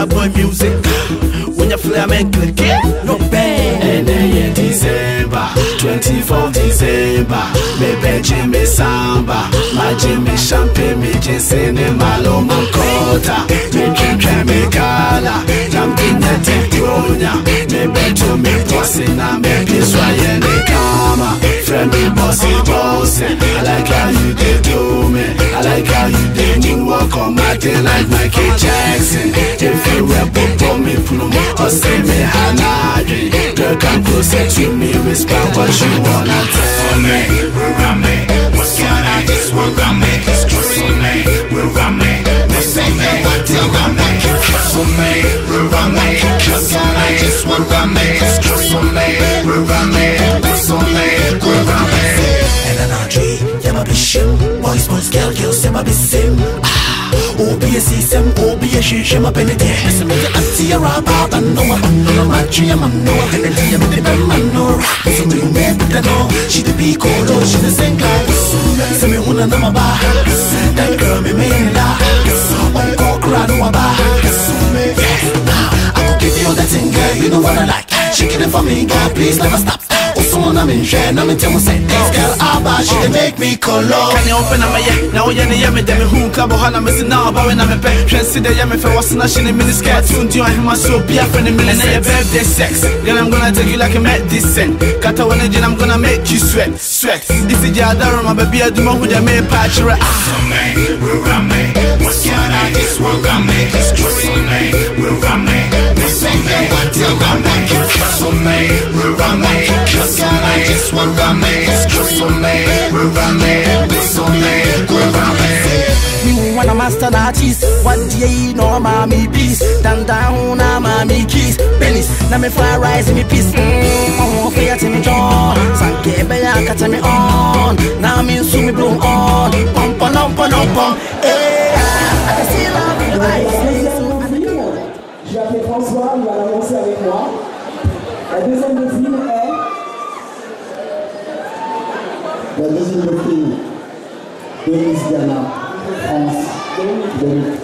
Killer boy music. When you flamenco, no bang. And then yeah, December, 24th December, me be Jimmy Samba, my Jimmy Champagne, me Jason and Malo Mankota, me Kika me Kala, Jam Kina Tekronya, me beto me bossy na me Piswaya ne Kama, friend me bossy bossy, I like how you did do me, I like how you walk on my day like Michael Jackson, if you were for me plum, or say me Hanadi, girl come closer to me, whisper what you wanna tell me. Rame, what's your name? Just Rame, Rame, Rame, what's your name? Rame, Rame, what's your name? Just Rame, Rame, Rame, name? Rame. And an Yeah, my bishim. Boys, boys, girl, girls, yeah, my bisim. Ah, Obi a system, Obi a shish, my penity. Some of the auntie are about, and no one, no one, tree, I'm no one, and the I'm the man, no. The same guy. Some of you know my bar. That girl, me, me, and that. Uncle, cry, no, about. Now, I will give you that thing, girl, you know what I like. Shaking it for me, girl, please never stop. Also, I'm in share, I'm in tell me say, this girl, Abba, she dey make me color. Can you open up my yeah? Now you're the yummy, them who club or I'm missing now, but when I'm a pet, trend see the yummy for what's not in a mini skirt, soon to him, my so be a friend in million, and your birthday sex. Then I'm gonna take you like a medicine. Cut a one engine, I'm gonna make you sweat, sweat. This is your darling, my baby, I do my hood, I may patch right. Rame, Rame, what's your name? Just Rame, Rame, Rame, what's your name? Rame, Rame, Rame, what's your name? Just Rame, Rame, Rame, what's your name? Rame. Me wanna master the artist. What do you know, mommy peace? Down down, mommy kiss. Pennies, na me fry rice me piece. Mmm, I want for you to me John. Sanke be ya catch me on. Now me so me blow on. Pum pum pum pum pum. De Miss Ghana France 2013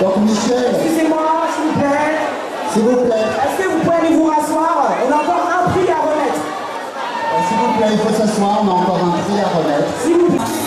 Donc Michel, Excusez-moi, s'il vous plaît. s'il vous plaît, Est-ce que vous pouvez aller vous rasseoir On a encore un prix à remettre. euh, s'il vous plaît, il faut s'asseoir, on a encore un prix à remettre. S'il vous plaît.